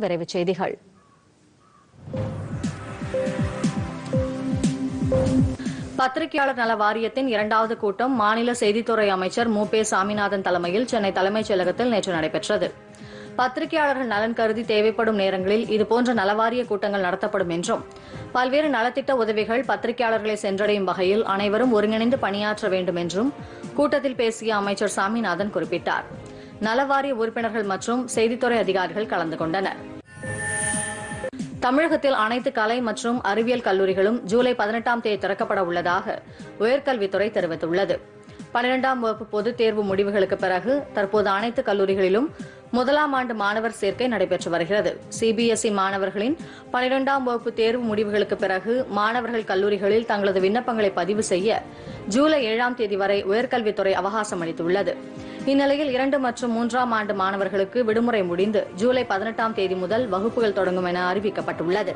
விரைவுச் செய்திகள். பத்திரிகையாளர் நல வாரியத்தின் இரண்டாவது கூட்டம் மாநில செய்தித்துறை அமைச்சர் மு. பே. சாமிநாதன் தலைமையில் சென்னை தலைமைச் செயலகத்தில் நேற்று நடைபெற்றது. பத்திரிகையாளர்கள் நலன் கருதி தேவைப்படும் நேரங்களில் இதுபோன்ற நலவாரிய கூட்டங்கள் நடத்தப்படும் என்றும் பல்வேறு நலத்திட்ட உதவிகள் பத்திரிகையாளர்களை சென்றடையும் வகையில் அனைவரும் ஒருங்கிணைந்து பணியாற்ற வேண்டும் என்றும் கூட்டத்தில் பேசிய அமைச்சர் சாமிநாதன் குறிப்பிட்டார். நலவாரிய உறுப்பினர்கள் மற்றும் செய்தித்துறை அதிகாரிகள் கலந்து கொண்டனர். தமிழகத்தில் அனைத்து கலை மற்றும் அறிவியல் கல்லூரிகளும் ஜூலை பதினெட்டாம் தேதி திறக்கப்பட உள்ளதாக உயர்கல்வித்துறை தெரிவித்துள்ளது. பன்னிரெண்டாம் வகுப்பு பொதுத் தேர்வு முடிவுகளுக்கு பிறகு தற்போது அனைத்து கல்லூரிகளிலும் முதலாம் ஆண்டு மாணவர் சேர்க்கை நடைபெற்று வருகிறது. சிபிஎஸ்இ மாணவர்களின் பனிரெண்டாம் வகுப்பு தேர்வு முடிவுகளுக்கு பிறகு மாணவர்கள் கல்லூரிகளில் தங்களது விண்ணப்பங்களை பதிவு செய்ய ஜூலை ஏழாம் தேதி வரை உயர்கல்வித்துறை அவகாசம் அளித்துள்ளது. இந்நிலையில் இரண்டு மற்றும் மூன்றாம் ஆண்டு மாணவர்களுக்கு விடுமுறை முடிந்து ஜூலை பதினெட்டாம் தேதி முதல் வகுப்புகள் தொடங்கும் என அறிவிக்கப்பட்டுள்ளது.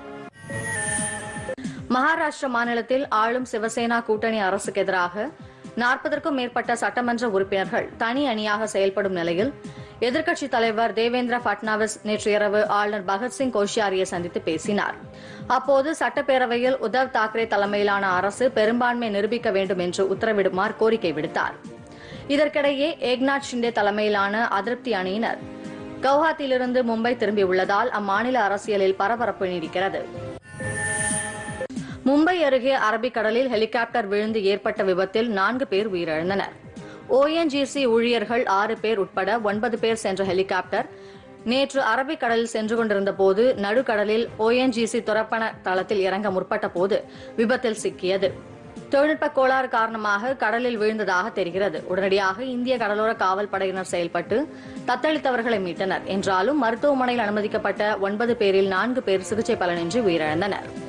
மகாராஷ்டிர மாநிலத்தில் ஆளும் சிவசேனா கூட்டணி அரசுக்கு எதிராக நாற்பதற்கும் மேற்பட்ட சட்டமன்ற உறுப்பினர்கள் தனி அணியாக செயல்படும் நிலையில் எதிர்க்கட்சித் தலைவர் தேவேந்திர பட்னாவிஸ் நேற்று இரவு ஆளுநர் பகத்சிங் கோஷியாரியை சந்தித்து பேசினார். அப்போது சட்டப்பேரவையில் உத்தவ் தாக்கரே தலைமையிலான அரசு பெரும்பான்மை நிரூபிக்க வேண்டும் என்று உத்தரவிடுமாறு கோரிக்கை விடுத்தார். இதற்கிடையே ஏக்நாத் ஷிண்டே தலைமையிலான அதிருப்தி அணியினர் கவுஹாத்தியிலிருந்து மும்பை திரும்பியுள்ளதால் அம்மாநில அரசியலில் பரபரப்பு நீடிக்கிறது. மும்பை அருகே அரபிக்கடலில் ஹெலிகாப்டர் விழுந்து ஏற்பட்ட விபத்தில் நான்கு பேர் உயிரிழந்தனர். ஓஎன்ஜிசி ஊழியர்கள் ஆறு பேர் உட்பட ஒன்பது பேர் சென்ற ஹெலிகாப்டர் நேற்று அரபிக்கடலில் சென்று கொண்டிருந்த போது நடுக்கடலில் ஓஎன்ஜிசி துரப்பண தளத்தில் இறங்க முற்பட்ட போது விபத்தில் சிக்கியது. தொழில்நுட்ப கோளாறு காரணமாக கடலில் விழுந்ததாக தெரிகிறது. உடனடியாக இந்திய கடலோர காவல் படையினர் செயல்பட்டு தத்தளித்தவர்களை மீட்டனர். என்றாலும் மருத்துவமனையில் அனுமதிக்கப்பட்ட ஒன்பது பேரில் நான்கு பேர் சிகிச்சை பலனின்றி உயிரிழந்தனர்.